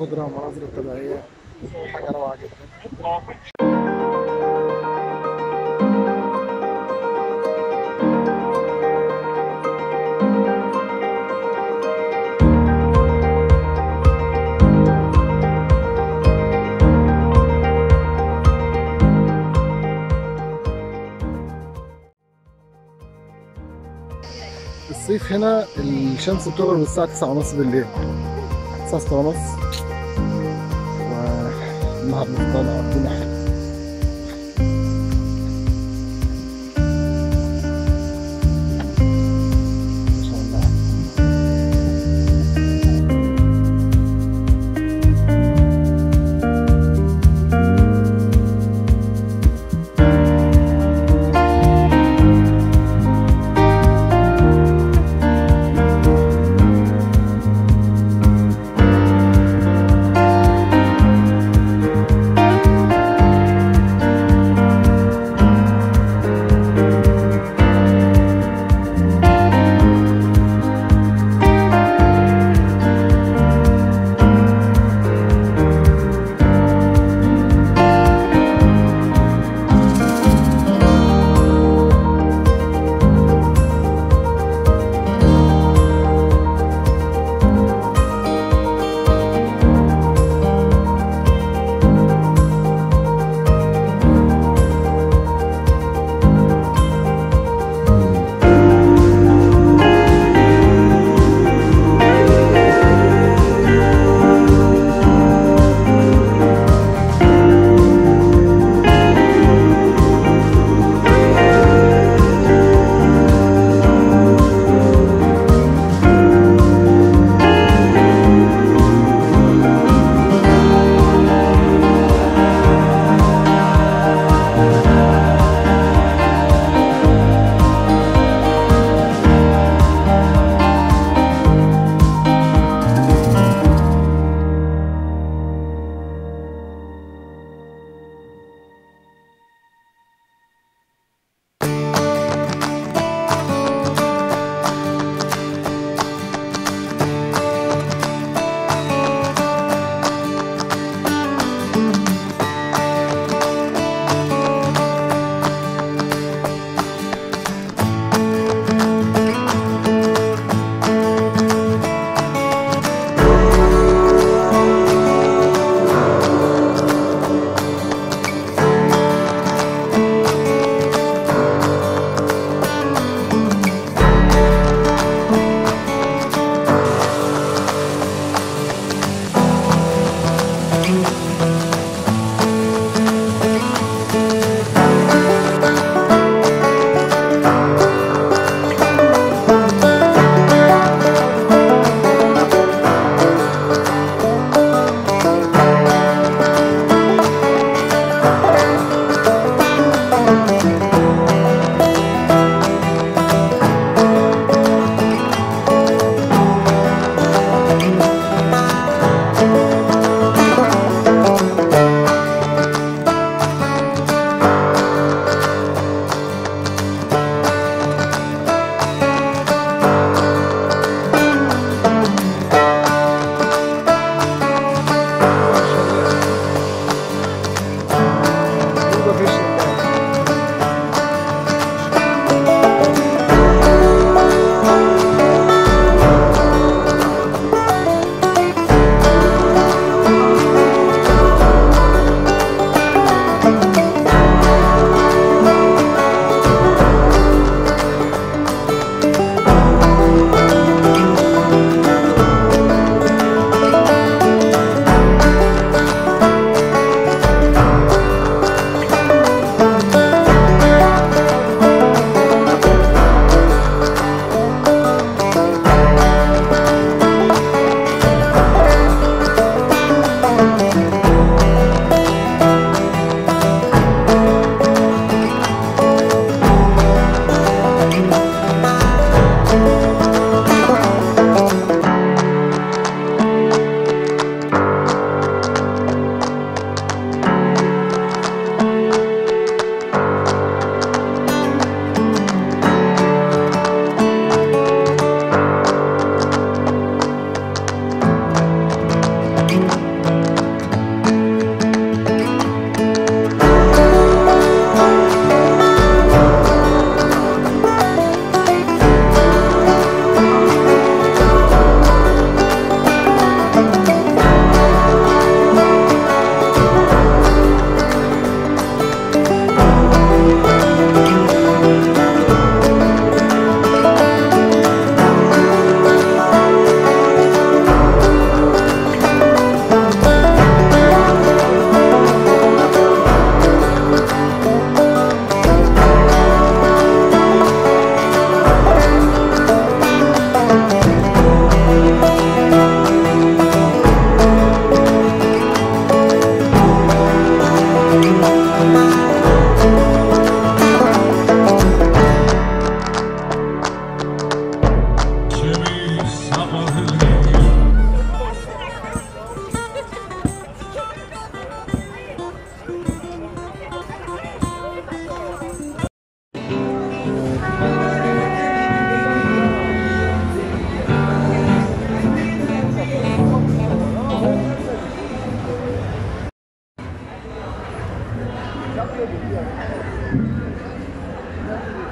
الخضره والمناظر الطبيعية. حاجة روعة جدا. الصيف هنا الشمس بتغرب الساعة 9:30 بالليل. 9:30 haben wir dann auch den Thank you.